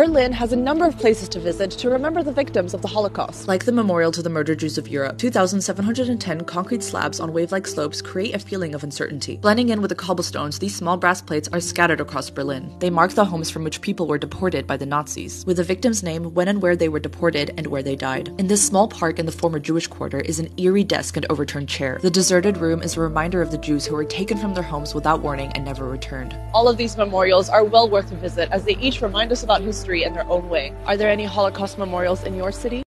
Berlin has a number of places to visit to remember the victims of the Holocaust. Like the Memorial to the Murdered Jews of Europe, 2,710 concrete slabs on wave like slopes create a feeling of uncertainty. Blending in with the cobblestones, these small brass plates are scattered across Berlin. They mark the homes from which people were deported by the Nazis, with the victim's name, when and where they were deported, and where they died. In this small park in the former Jewish quarter is an eerie desk and overturned chair. The deserted room is a reminder of the Jews who were taken from their homes without warning and never returned. All of these memorials are well worth a visit as they each remind us about history in their own way. Are there any Holocaust memorials in your city?